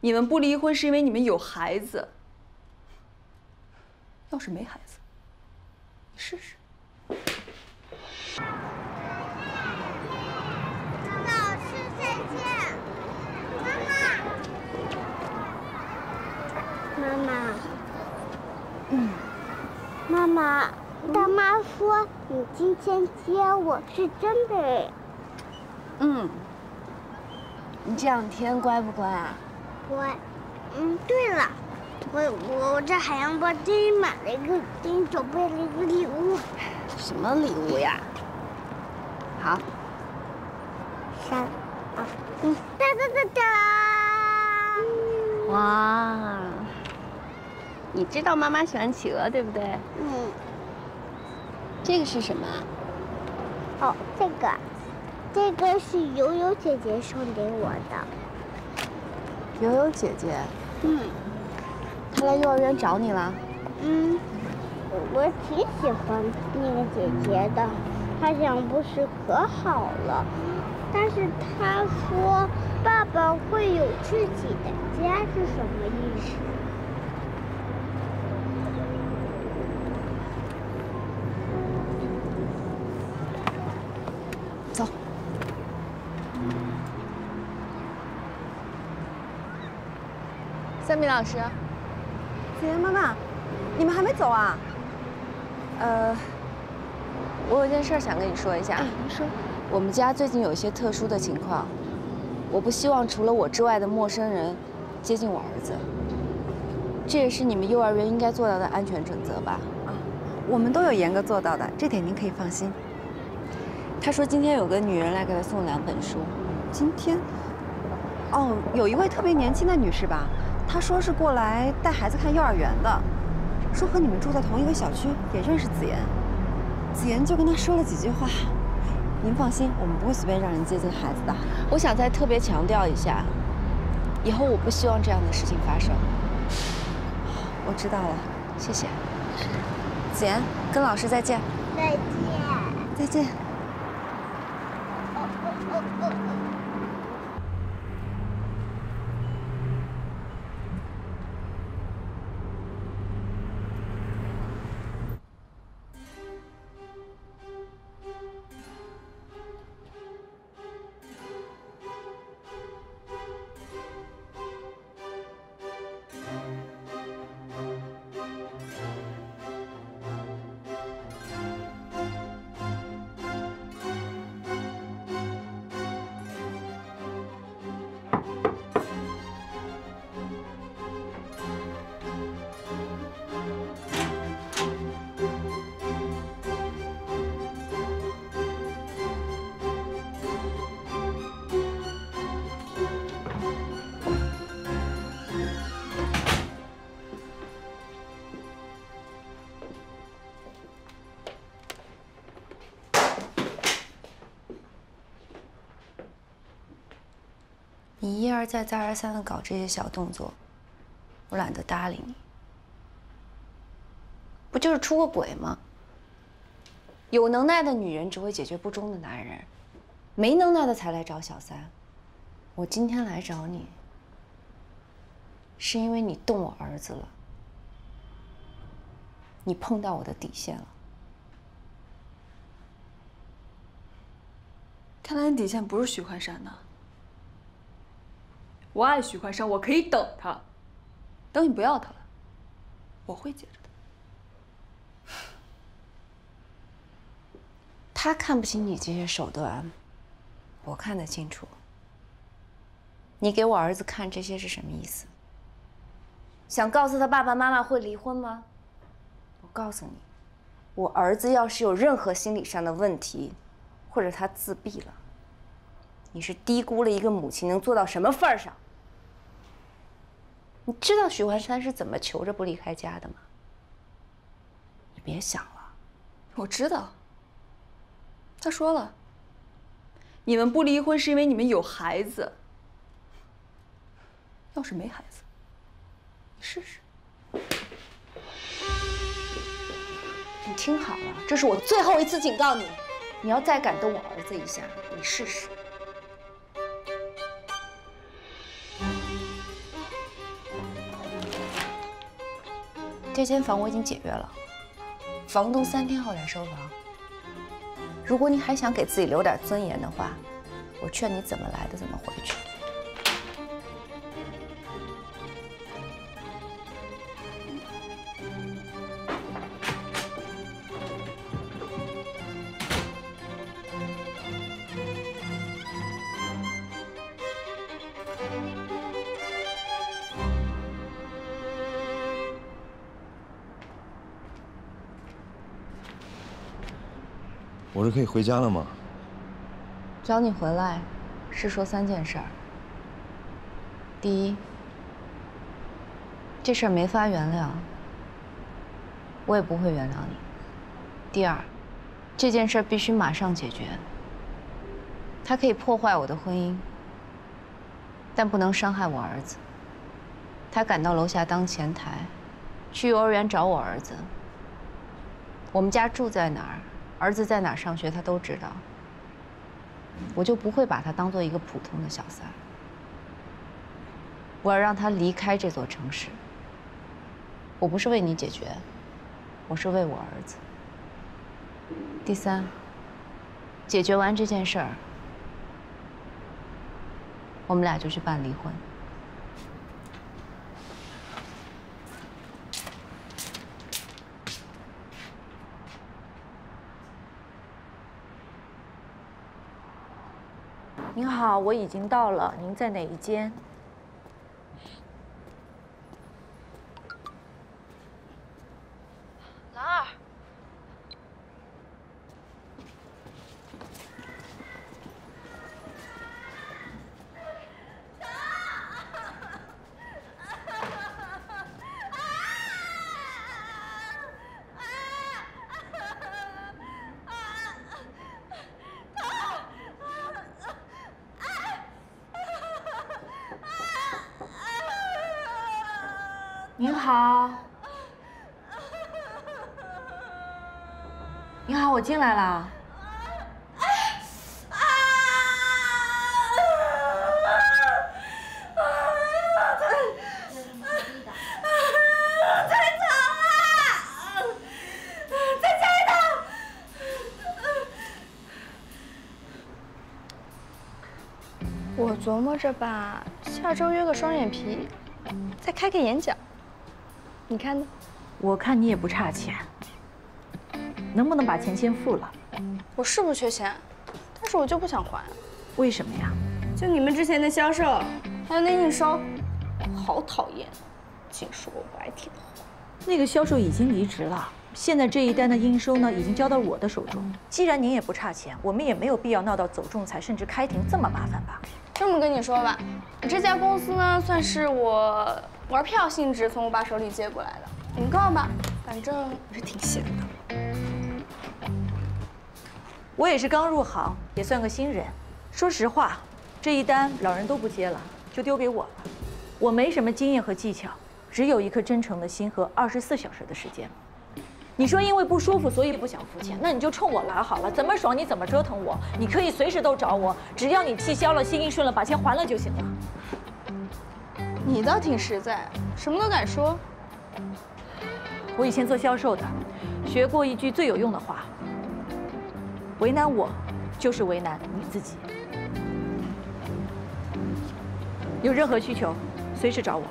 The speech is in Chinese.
你们不离婚是因为你们有孩子。要是没孩子，你试试。老师再见，妈妈。妈妈，嗯，妈妈，大妈说你今天接我是真的哎。嗯，你这两天乖不乖啊？乖。嗯，对了。我我我在海洋包店买了一个，给你准备了一个礼物。什么礼物呀？好，三二一，哒哒哒哒！哇，你知道妈妈喜欢企鹅对不对？嗯。这个是什么？哦，这个，这个是悠悠姐姐送给我的。悠悠姐姐？嗯。她来幼儿园找你了？嗯，我挺喜欢那个姐姐的，她讲故事可好了。但是她说爸爸会有自己的家是什么意思？三米老师。子言妈妈，你们还没走啊？呃，我有件事想跟你说一下。您说。我们家最近有一些特殊的情况，我不希望除了我之外的陌生人接近我儿子。这也是你们幼儿园应该做到的安全准则吧？啊，我们都有严格做到的，这点您可以放心。他说今天有个女人来给他送两本书。今天？哦，有一位特别年轻的女士吧？他说是过来带孩子看幼儿园的，说和你们住在同一个小区，也认识子妍。子妍就跟他说了几句话。您放心，我们不会随便让人接近孩子的。我想再特别强调一下，以后我不希望这样的事情发生。我知道了，谢谢。子妍，跟老师再见。再见。再见。你一而再、再而三的搞这些小动作，我懒得搭理你。不就是出个轨吗？有能耐的女人只会解决不忠的男人，没能耐的才来找小三。我今天来找你，是因为你动我儿子了，你碰到我的底线了。看来你底线不是徐焕山的。我爱许幻山，我可以等他，等你不要他了，我会接着他。他看不起你这些手段，我看得清楚。你给我儿子看这些是什么意思？想告诉他爸爸妈妈会离婚吗？我告诉你，我儿子要是有任何心理上的问题，或者他自闭了，你是低估了一个母亲能做到什么份上。你知道许幻山是怎么求着不离开家的吗？你别想了。我知道。他说了，你们不离婚是因为你们有孩子。要是没孩子，你试试。你听好了，这是我最后一次警告你，你要再敢动我儿子一下，你试试。这间房我已经解约了，房东三天后来收房。如果你还想给自己留点尊严的话，我劝你怎么来的怎么回去。我是可以回家了吗？找你回来，是说三件事儿。第一，这事儿没法原谅，我也不会原谅你。第二，这件事儿必须马上解决。他可以破坏我的婚姻，但不能伤害我儿子。他赶到楼下当前台，去幼儿园找我儿子。我们家住在哪儿，儿子在哪上学，他都知道。我就不会把他当做一个普通的小三。我要让他离开这座城市。我不是为你解决，我是为我儿子。第三，解决完这件事儿，我们俩就去办离婚。您好，我已经到了，您在哪一间？您好，您好，我进来了。我琢磨着吧，下周约个双眼皮，再开个眼角。你看呢？我看你也不差钱，能不能把钱先付了？我是不缺钱，但是我就不想还。为什么呀？就你们之前的销售，还有那应收，好讨厌，净说我不爱听的话。那个销售已经离职了，现在这一单的应收呢，已经交到我的手中。既然您也不差钱，我们也没有必要闹到走仲裁甚至开庭这么麻烦吧？这么跟你说吧，这家公司呢，算是我玩票性质从我爸手里接过来的。你告吧，反正我是挺闲的。我也是刚入行，也算个新人。说实话，这一单老人都不接了，就丢给我了。我没什么经验和技巧，只有一颗真诚的心和二十四小时的时间。你说因为不舒服所以不想付钱，那你就冲我来好了，怎么爽你怎么折腾我，你可以随时都找我，只要你气消了，心一顺了，把钱还了就行了。你倒挺实在，什么都敢说。我以前做销售的，学过一句最有用的话：为难我，就是为难你自己。有任何需求，随时找我。